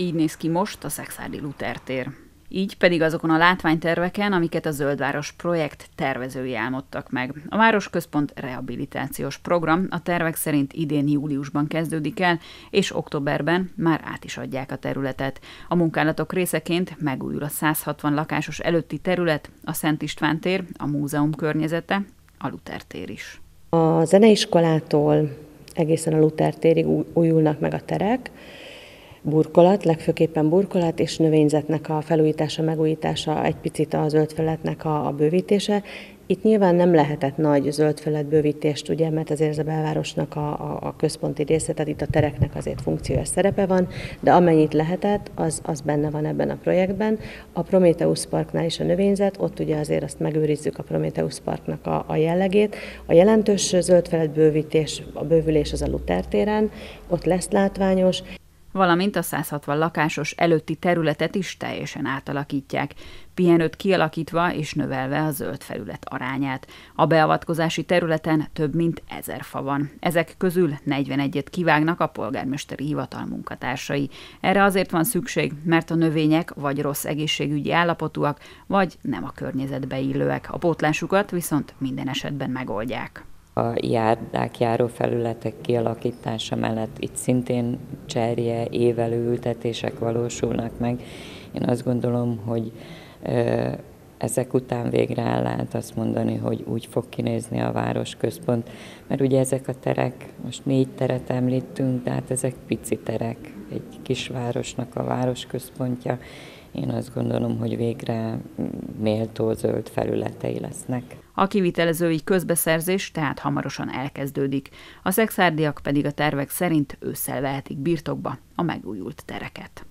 Így néz ki most a Szexárdi Luther tér. Így pedig azokon a látványterveken, amiket a Zöldváros projekt tervezői álmodtak meg. A Városközpont rehabilitációs program a tervek szerint idén júliusban kezdődik el, és októberben már át is adják a területet. A munkálatok részeként megújul a 160 lakásos előtti terület, a Szent István tér, a múzeum környezete, a Luther tér is. A zeneiskolától egészen a Luther térig újulnak meg a terek, burkolat, legfőképpen burkolat és növényzetnek a felújítása, megújítása, egy picit a zöldfeletnek a, a bővítése. Itt nyilván nem lehetett nagy zöldfelet bővítést, ugye, mert azért ez a belvárosnak a, a, a központi része, tehát itt a tereknek azért funkciós szerepe van, de amennyit lehetett, az, az benne van ebben a projektben. A Prometheus Parknál is a növényzet, ott ugye azért azt megőrizzük a Prometheus Parknak a, a jellegét. A jelentős zöldfelet bővítés, a bővülés az a Luther téren, ott lesz látványos, valamint a 160 lakásos előtti területet is teljesen átalakítják, pihenőt kialakítva és növelve a zöld felület arányát. A beavatkozási területen több mint ezer fa van. Ezek közül 41-et kivágnak a polgármesteri hivatal munkatársai. Erre azért van szükség, mert a növények vagy rossz egészségügyi állapotúak, vagy nem a környezetbe illőek. A pótlásukat viszont minden esetben megoldják a járdák, járófelületek kialakítása mellett itt szintén cserje, évelő ültetések valósulnak meg. Én azt gondolom, hogy ezek után végre el lehet azt mondani, hogy úgy fog kinézni a városközpont, mert ugye ezek a terek, most négy teret említünk, tehát ezek pici terek, egy kisvárosnak a városközpontja. Én azt gondolom, hogy végre méltó zöld felületei lesznek. A kivitelezői közbeszerzés tehát hamarosan elkezdődik, a szexárdiak pedig a tervek szerint ősszel vehetik birtokba a megújult tereket.